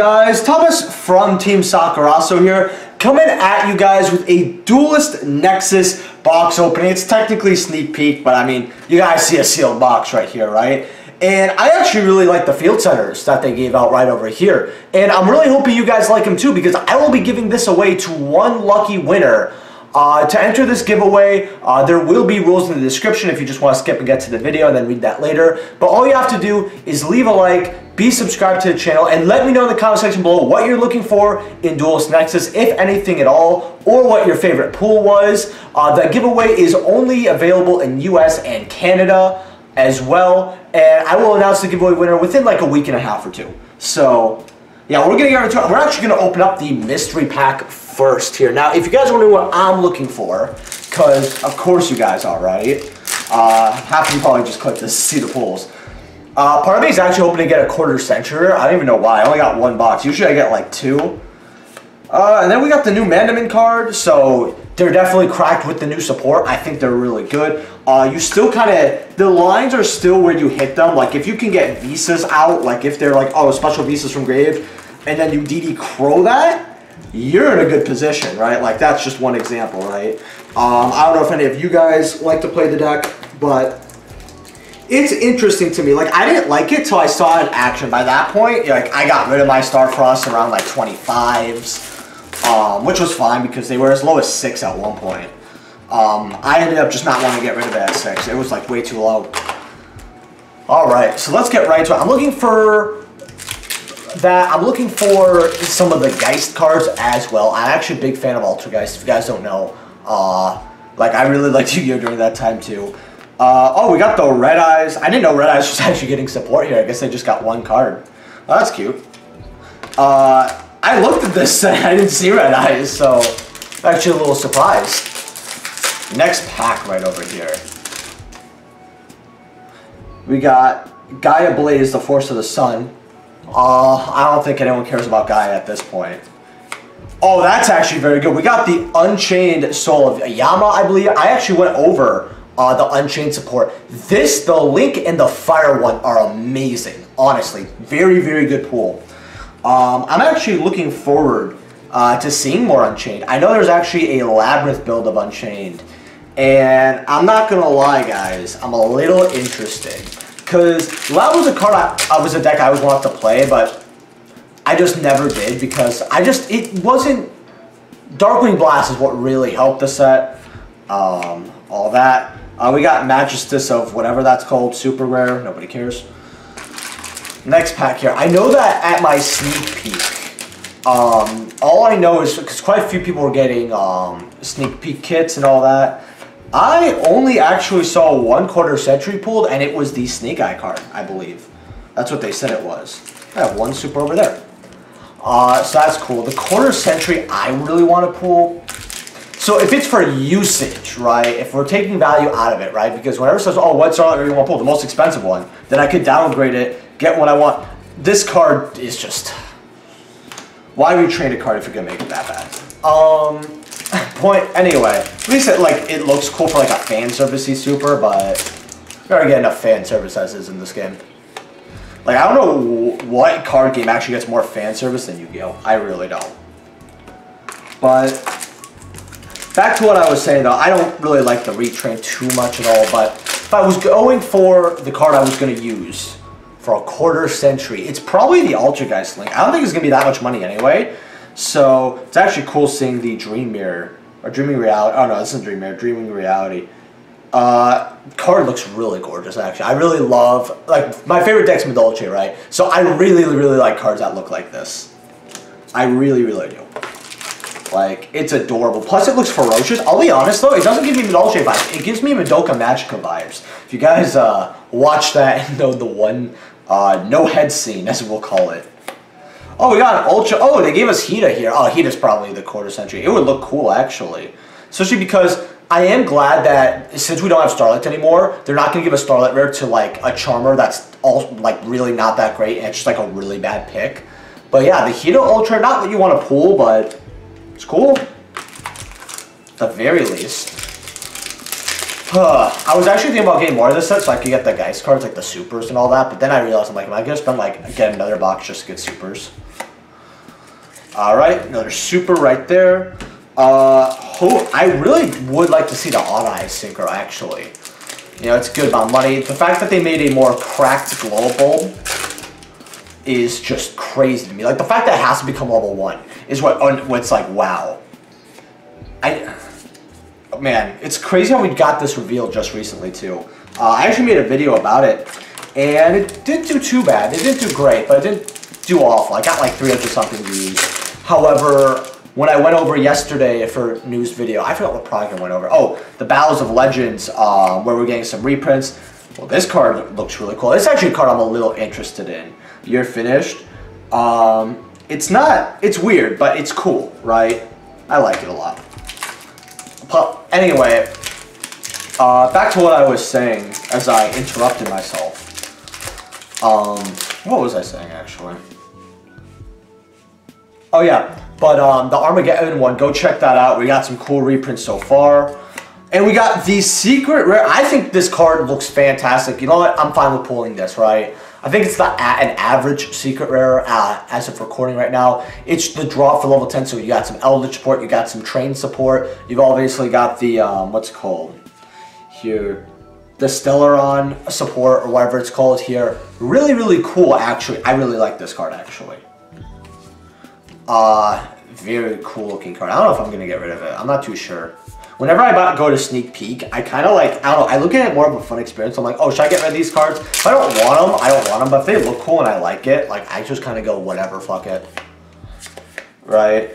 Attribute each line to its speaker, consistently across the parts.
Speaker 1: guys? Thomas from Team Sakurasou here, coming at you guys with a Duelist Nexus box opening. It's technically sneak peek, but I mean, you guys see a sealed box right here, right? And I actually really like the field centers that they gave out right over here. And I'm really hoping you guys like them too because I will be giving this away to one lucky winner uh, to enter this giveaway, uh, there will be rules in the description if you just want to skip and get to the video and then read that later. But all you have to do is leave a like, be subscribed to the channel, and let me know in the comment section below what you're looking for in Duelist Nexus, if anything at all, or what your favorite pool was. Uh, the giveaway is only available in US and Canada as well, and I will announce the giveaway winner within like a week and a half or two. So, yeah, we're gonna get. We're actually gonna open up the mystery pack first here. Now, if you guys to know what I'm looking for, because of course you guys are, right? Uh, half of you probably just clicked to see the pulls. Uh, part of me is actually hoping to get a quarter century. I don't even know why. I only got one box. Usually I get like two. Uh, and then we got the new Mandamin card, so they're definitely cracked with the new support. I think they're really good. Uh, you still kind of, the lines are still where you hit them. Like if you can get visas out, like if they're like, oh, special visas from Grave, and then you DD Crow that, you're in a good position, right? Like that's just one example, right? Um, I don't know if any of you guys like to play the deck, but it's interesting to me. Like I didn't like it till I saw it in action. By that point, like I got rid of my Star Frost around like 25s, um, which was fine because they were as low as six at one point. Um, I ended up just not wanting to get rid of that at six. It was like way too low. All right, so let's get right to it. I'm looking for that I'm looking for some of the Geist cards as well. I'm actually a big fan of Altergeist, if you guys don't know. Uh, like, I really liked Yu-Gi-Oh! during that time, too. Uh, oh, we got the Red Eyes. I didn't know Red Eyes was actually getting support here. I guess they just got one card. Oh, that's cute. Uh, I looked at this and I didn't see Red Eyes, so actually a little surprised. Next pack right over here. We got Gaia Blaze, the Force of the Sun. Uh, I don't think anyone cares about Gaia at this point. Oh, that's actually very good. We got the Unchained Soul of Yama, I believe. I actually went over uh, the Unchained support. This, the Link, and the Fire one are amazing. Honestly, very, very good pool. Um, I'm actually looking forward uh, to seeing more Unchained. I know there's actually a Labyrinth build of Unchained. And I'm not to lie, guys. I'm a little interested. Because that was a card I, I was a deck I always wanted to play, but I just never did because I just, it wasn't, Darkwing Blast is what really helped the set. Um, all that. Uh, we got Magistus of whatever that's called, super rare, nobody cares. Next pack here. I know that at my sneak peek, um, all I know is, because quite a few people were getting um, sneak peek kits and all that, I only actually saw one quarter century pulled, and it was the Snake Eye card, I believe. That's what they said it was. I have one super over there. Uh, so that's cool. The quarter century I really want to pull. So if it's for usage, right, if we're taking value out of it, right, because whenever it says, oh, what's you want to pull, the most expensive one, then I could downgrade it, get what I want. This card is just, why would you trade a card if you're to make it that bad? Um, point anyway. At least it like it looks cool for like a fan servicey super, but we already get enough fan service as is in this game. Like I don't know what card game actually gets more fan service than Yu-Gi-Oh. I really don't. But back to what I was saying though, I don't really like the retrain too much at all. But if I was going for the card I was going to use for a quarter century, it's probably the Altergeist Link. I don't think it's going to be that much money anyway. So it's actually cool seeing the Dream Mirror or Dreaming Reality. Oh no, this isn't Dream Mirror. Dreaming Reality. Uh, card looks really gorgeous. Actually, I really love like my favorite deck's Madolche, right? So I really, really like cards that look like this. I really, really do. Like, it's adorable. Plus, it looks ferocious. I'll be honest, though, it doesn't give me Madolche vibes. It gives me Madoka Magica vibes. If you guys uh, watch that and know the one uh, no head scene, as we'll call it, Oh, we got an Ultra. Oh, they gave us Hiita here. Oh, Hiita's probably the quarter century. It would look cool, actually. Especially because I am glad that since we don't have Starlight anymore, they're not going to give a Starlight rare to like a Charmer that's all like really not that great and it's just like a really bad pick. But yeah, the Hiita Ultra, not what you want to pull, but it's cool. The very least. I was actually thinking about getting more of this set so I could get the Geist cards, like the supers and all that, but then I realized I'm like, am I going to spend like, get another box just to get supers? All right, another super right there. Uh, I really would like to see the on eye synchro actually. You know, it's good about money. The fact that they made a more cracked glow bulb is just crazy to me. Like the fact that it has to become level one is what what's like wow. I man, it's crazy how we got this reveal just recently too. Uh, I actually made a video about it, and it didn't do too bad. It didn't do great, but it didn't do awful. I got like 300 something views. However, when I went over yesterday for news video, I forgot what product I went over. Oh, the Battles of Legends, uh, where we're getting some reprints. Well, this card looks really cool. It's actually a card I'm a little interested in. You're finished. Um, it's not, it's weird, but it's cool, right? I like it a lot. But anyway, uh, back to what I was saying as I interrupted myself. Um, what was I saying actually? Oh yeah, but um, the Armageddon one, go check that out. We got some cool reprints so far. And we got the secret rare. I think this card looks fantastic. You know what? I'm fine with pulling this, right? I think it's the an average secret rare uh, as of recording right now. It's the drop for level 10, so you got some Eldritch support, you got some Train support. You've obviously got the, um, what's called here, the Stellaron support or whatever it's called here. Really, really cool, actually. I really like this card, actually. Uh, very cool looking card. I don't know if I'm going to get rid of it. I'm not too sure. Whenever I go to sneak peek, I kind of like, I don't know, I look at it more of a fun experience. I'm like, oh, should I get rid of these cards? If I don't want them, I don't want them. But if they look cool and I like it, like, I just kind of go, whatever, fuck it. Right?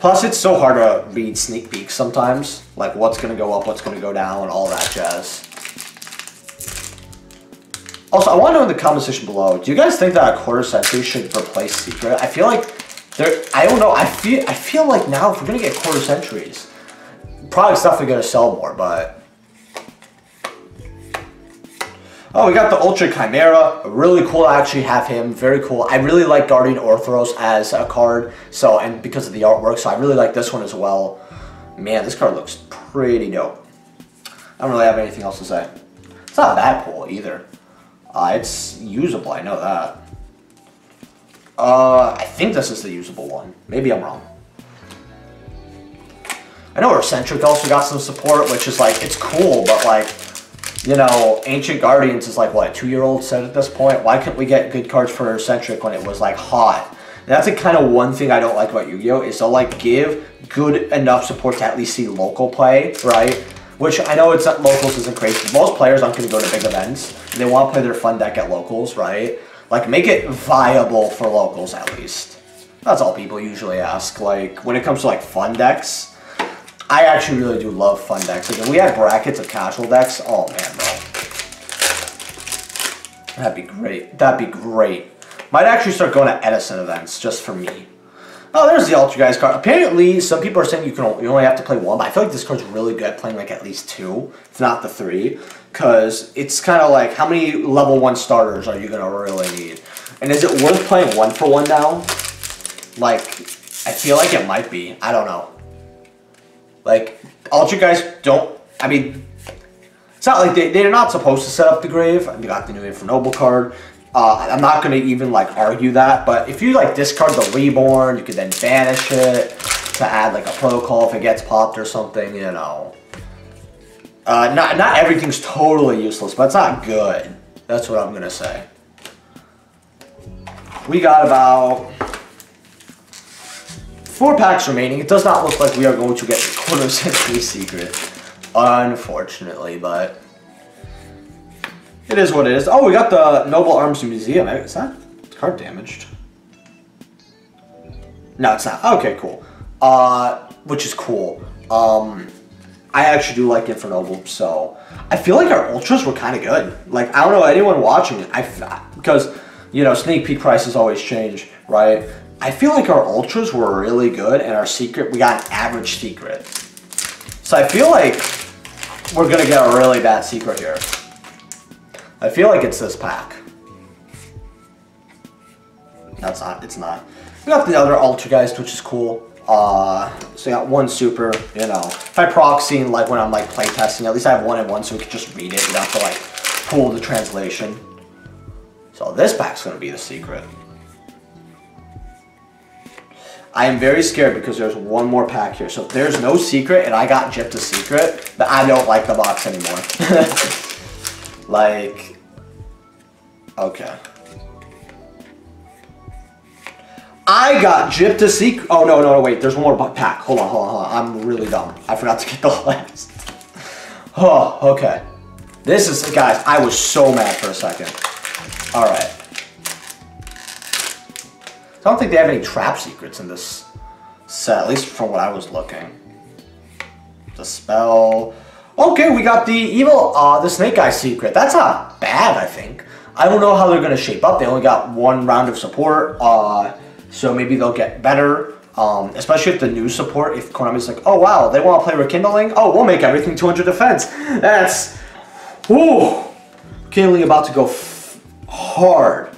Speaker 1: Plus, it's so hard to read sneak peeks sometimes. Like, what's going to go up, what's going to go down, all that jazz. Also, I want to know in the comment section below, do you guys think that a quarter century should replace Secret? I feel like there, I don't know. I feel I feel like now if we're gonna get quarter centuries, product's definitely gonna sell more. But oh, we got the Ultra Chimera. Really cool to actually have him. Very cool. I really like Guardian Orthros as a card. So and because of the artwork, so I really like this one as well. Man, this card looks pretty dope. I don't really have anything else to say. It's not that cool either. Uh, it's usable. I know that. Uh, I think this is the usable one. Maybe I'm wrong. I know Eccentric also got some support, which is like, it's cool, but like, you know, Ancient Guardians is like, what, a two-year-old set at this point? Why couldn't we get good cards for Eccentric when it was like hot? And that's a kind of one thing I don't like about Yu-Gi-Oh! is to like give good enough support to at least see local play, right? Which I know it's not locals isn't crazy. Most players aren't going to go to big events. They want to play their fun deck at locals, right? Like, make it viable for locals, at least. That's all people usually ask. Like, when it comes to, like, fun decks, I actually really do love fun decks. Like, if we had brackets of casual decks, oh, man, bro. That'd be great. That'd be great. Might actually start going to Edison events, just for me. Oh, there's the Altergeist card. Apparently, some people are saying you can you only have to play one, but I feel like this card's really good at playing like at least two, if not the three, because it's kind of like how many level one starters are you gonna really need, and is it worth playing one for one now? Like, I feel like it might be. I don't know. Like, Altergeist don't. I mean, it's not like they, they're not supposed to set up the grave. They got the new Infernoble card. Uh, I'm not going to even like argue that, but if you like discard the Reborn, you could then banish it to add like a protocol if it gets popped or something, you know. Uh, not, not everything's totally useless, but it's not good. That's what I'm going to say. We got about four packs remaining. It does not look like we are going to get the quarter century secret, unfortunately, but it is what it is. Oh, we got the Noble Arms Museum. Is that card damaged? No, it's not. Okay, cool. Uh, which is cool. Um, I actually do like Infernoble, so I feel like our ultras were kind of good. Like I don't know anyone watching it. I because you know sneak peek prices always change, right? I feel like our ultras were really good, and our secret we got an average secret. So I feel like we're gonna get a really bad secret here. I feel like it's this pack. That's not, it's not. We got the other Altergeist, which is cool. Uh, so we got one super, you know. If I proxy, like when I'm like playtesting, at least I have one and one so we can just read it. You don't have to like pull the translation. So this pack's gonna be the secret. I am very scared because there's one more pack here. So if there's no secret and I got gypped a secret, I don't like the box anymore. like, okay. I got gypped a secret. Oh, no, no, no, wait. There's one more pack. Hold on, hold on, hold on. I'm really dumb. I forgot to get the last. Oh, okay. This is, guys, I was so mad for a second. All right. I don't think they have any trap secrets in this set, at least from what I was looking. The spell. Okay, we got the evil, uh, the snake eye secret. That's not bad, I think. I don't know how they're going to shape up. They only got one round of support, uh, so maybe they'll get better. Um, especially if the new support, if Konami's like, oh wow, they want to play Rekindling? Oh, we'll make everything 200 defense. That's Ooh, Kindling about to go hard.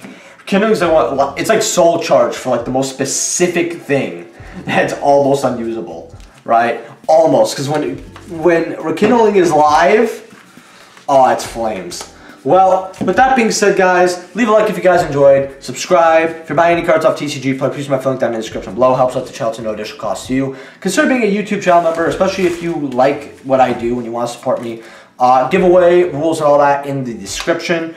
Speaker 1: Kindling's want, it's like soul charge for like the most specific thing that's almost unusable, right? Almost, because when when rekindling is live, oh, it's flames. Well, with that being said, guys, leave a like if you guys enjoyed. Subscribe. If you're buying any cards off TCG Play, please use my phone down in the description below. Helps out the channel to no additional cost to you. Consider being a YouTube channel member, especially if you like what I do and you want to support me. Uh, giveaway, rules and all that in the description.